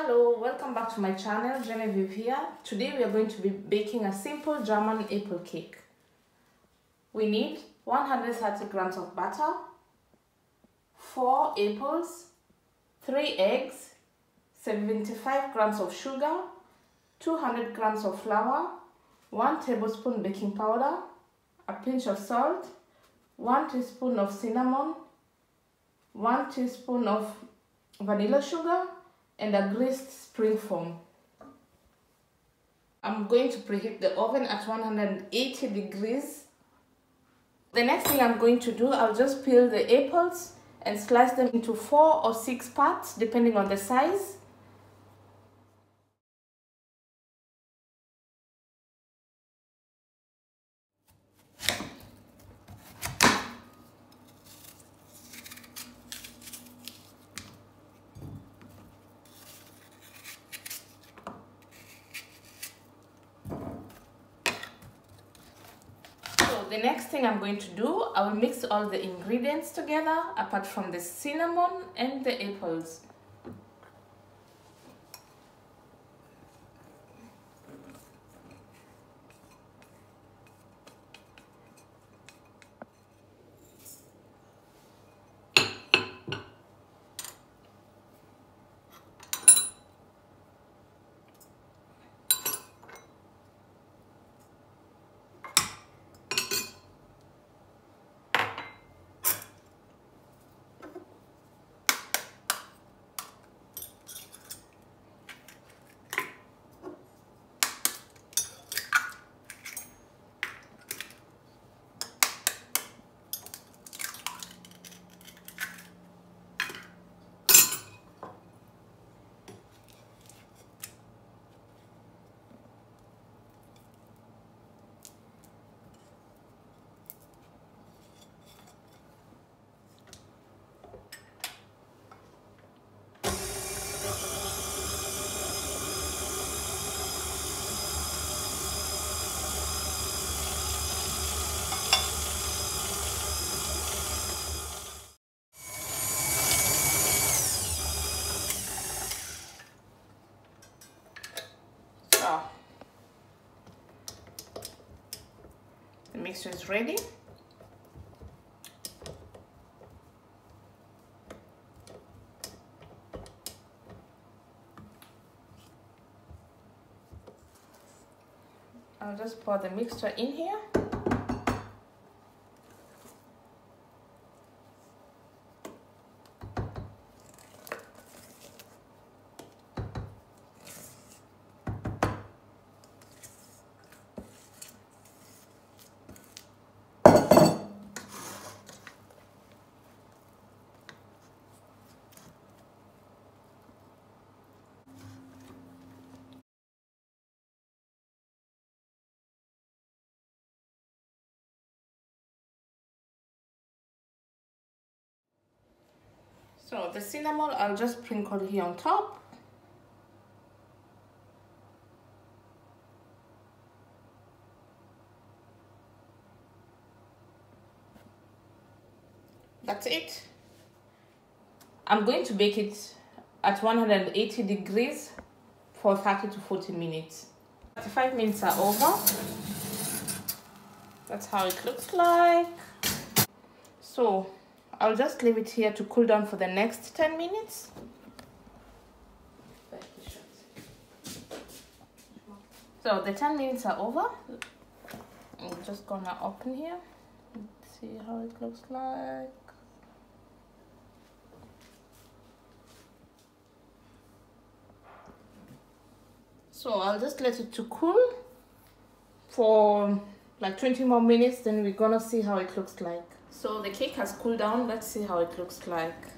Hello, welcome back to my channel, Genevieve here. Today we are going to be baking a simple German apple cake. We need 130 grams of butter, 4 apples, 3 eggs, 75 grams of sugar, 200 grams of flour, 1 tablespoon baking powder, a pinch of salt, 1 teaspoon of cinnamon, 1 teaspoon of vanilla sugar, and a greased springform. I'm going to preheat the oven at 180 degrees. The next thing I'm going to do, I'll just peel the apples and slice them into four or six parts depending on the size. The next thing I'm going to do, I will mix all the ingredients together apart from the cinnamon and the apples. The mixture is ready. I'll just pour the mixture in here. So the cinnamon, I'll just sprinkle here on top. That's it. I'm going to bake it at 180 degrees for 30 to 40 minutes. 35 minutes are over. That's how it looks like. So I'll just leave it here to cool down for the next 10 minutes. So the 10 minutes are over. I'm just gonna open here and see how it looks like. So I'll just let it to cool for like 20 more minutes then we're gonna see how it looks like. So the cake has cooled down. Let's see how it looks like.